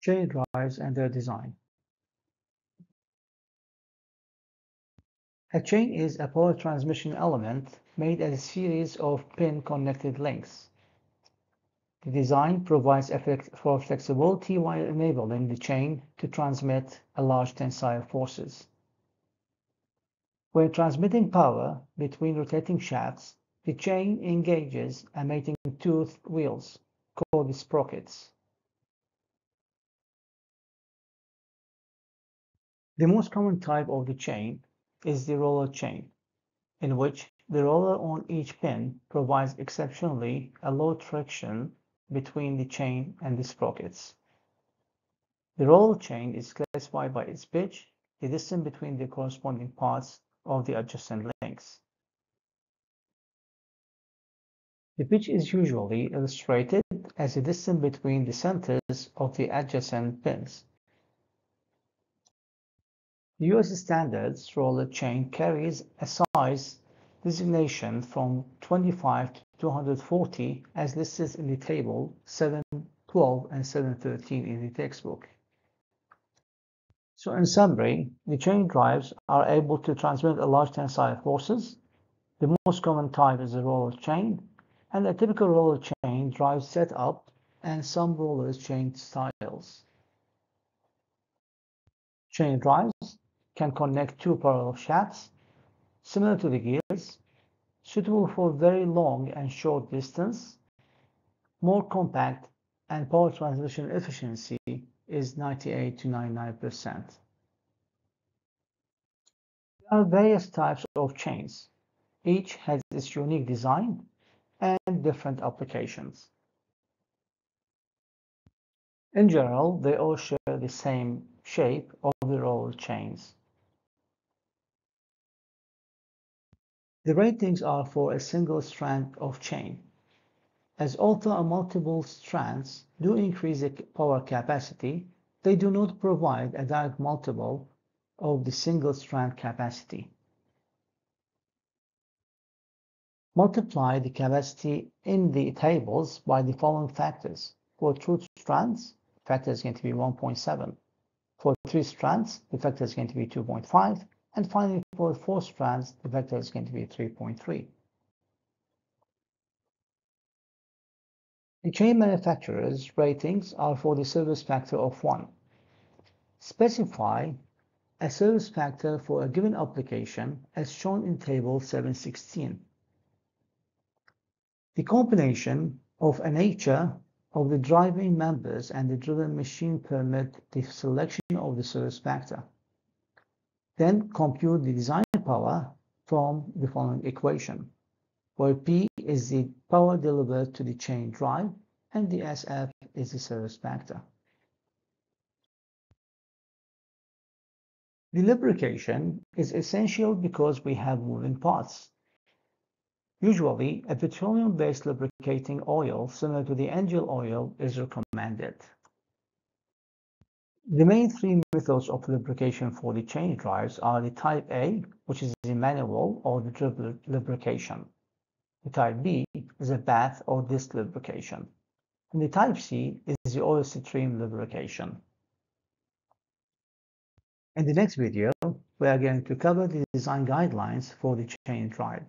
chain drives and their design. A chain is a power transmission element made as a series of pin-connected links. The design provides effect for flexibility while enabling the chain to transmit a large tensile forces. When transmitting power between rotating shafts, the chain engages a mating tooth wheels called sprockets. The most common type of the chain is the roller chain, in which the roller on each pin provides exceptionally a low traction between the chain and the sprockets. The roller chain is classified by its pitch, the distance between the corresponding parts of the adjacent links. The pitch is usually illustrated as the distance between the centers of the adjacent pins. US standards roller chain carries a size designation from 25 to 240 as listed in the table 712 and 713 in the textbook. So in summary, the chain drives are able to transmit a large tensile forces. The most common type is the roller chain, and a typical roller chain drive setup and some rollers chain styles. Chain drives can connect two parallel shafts, similar to the gears, suitable for very long and short distance, more compact, and power transmission efficiency is 98 to 99%. There are various types of chains. Each has its unique design and different applications. In general, they all share the same shape of the roller chains. The ratings are for a single strand of chain. As although multiple strands do increase the power capacity, they do not provide a direct multiple of the single strand capacity. Multiply the capacity in the tables by the following factors. For two strands, the factor is going to be 1.7. For three strands, the factor is going to be 2.5. And finally, for four strands, the vector is going to be 3.3. The chain manufacturer's ratings are for the service factor of 1. Specify a service factor for a given application as shown in table 716. The combination of a nature of the driving members and the driven machine permit the selection of the service factor. Then compute the design power from the following equation, where P is the power delivered to the chain drive and the SF is the service factor. The lubrication is essential because we have moving parts. Usually, a petroleum-based lubricating oil similar to the engine oil is recommended. The main three methods of lubrication for the chain drives are the type A, which is the manual or the drip lubrication. The type B is a bath or disc lubrication. And the type C is the oil stream lubrication. In the next video, we are going to cover the design guidelines for the chain drive.